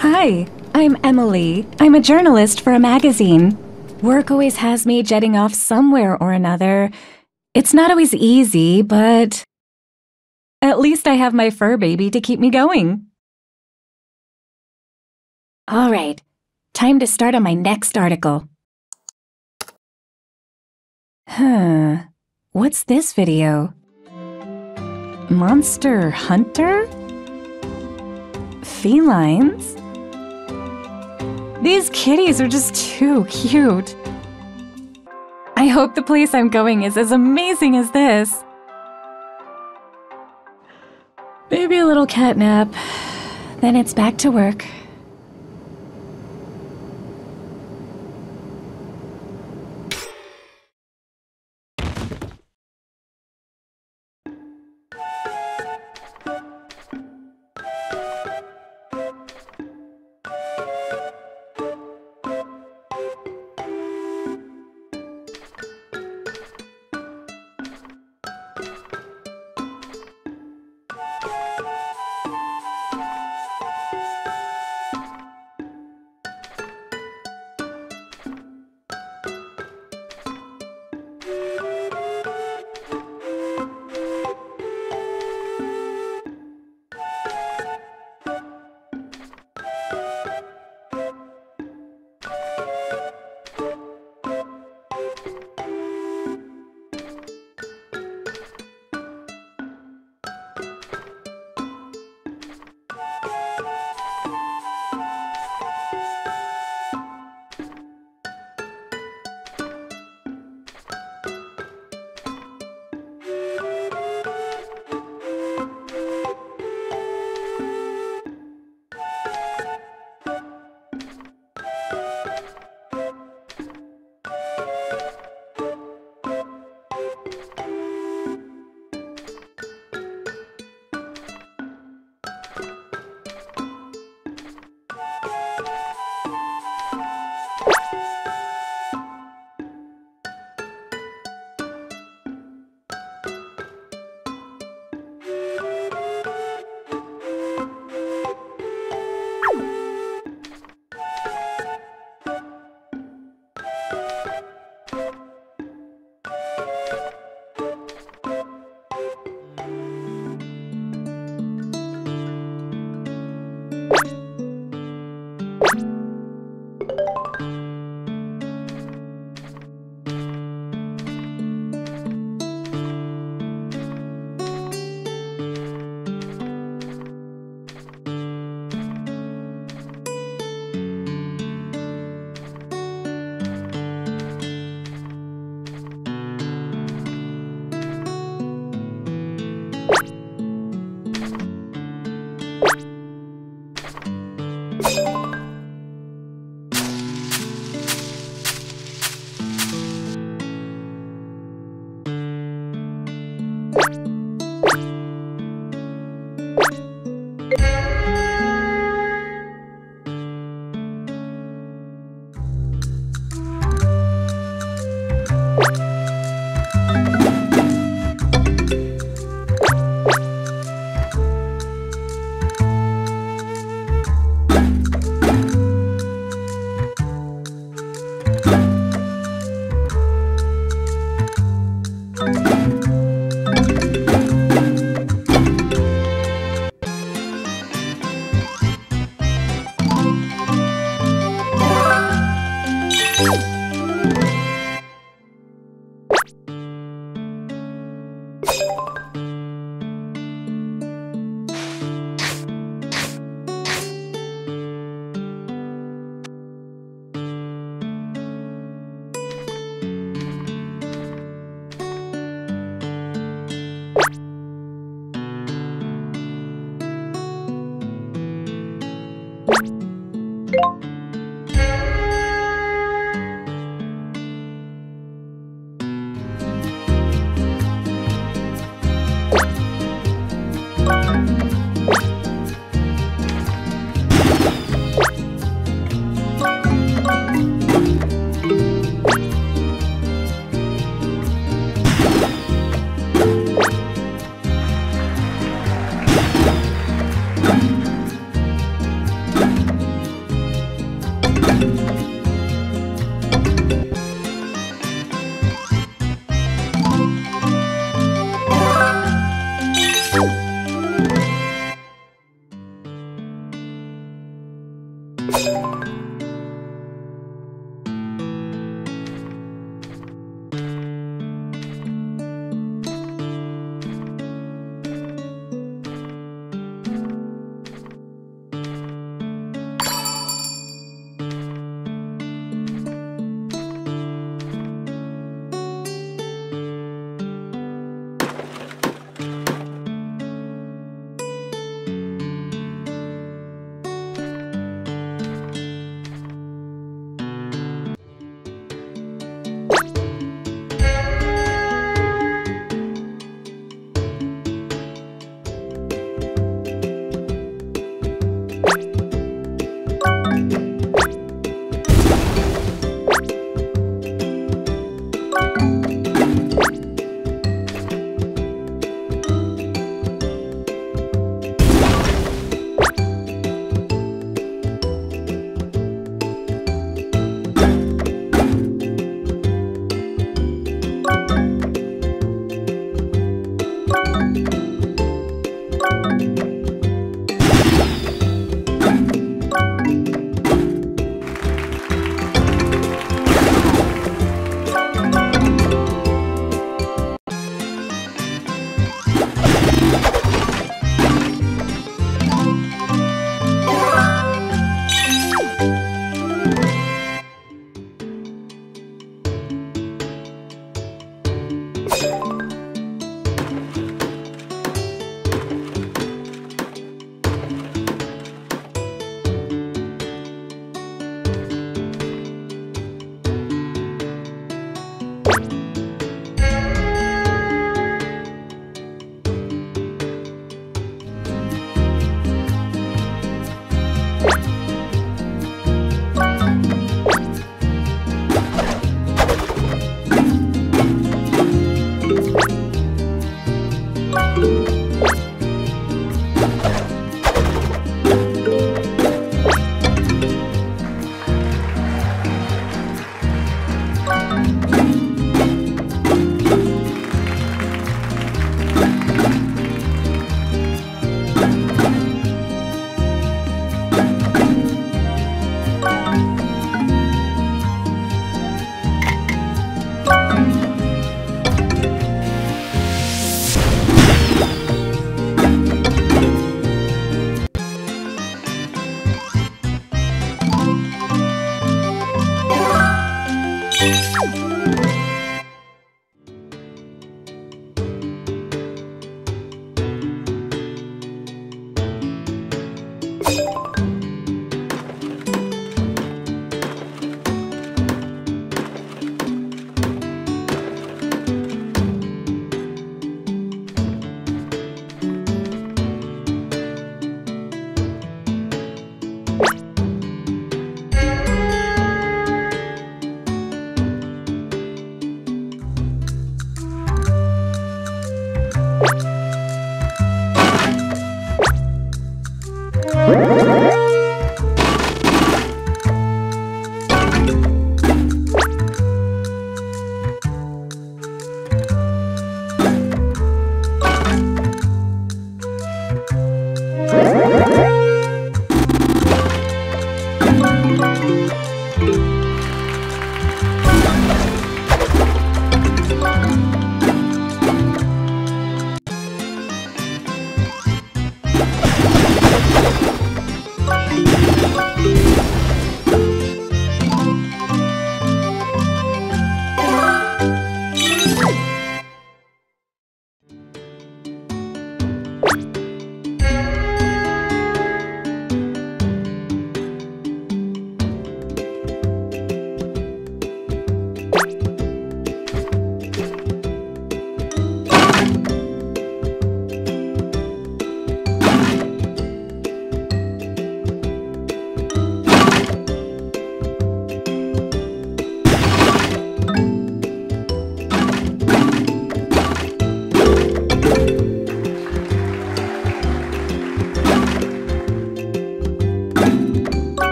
Hi, I'm Emily. I'm a journalist for a magazine. Work always has me jetting off somewhere or another. It's not always easy, but at least I have my fur baby to keep me going. All right, time to start on my next article. Huh, what's this video? Monster Hunter? Felines? These kitties are just too cute. I hope the place I'm going is as amazing as this. Maybe a little cat nap, then it's back to work.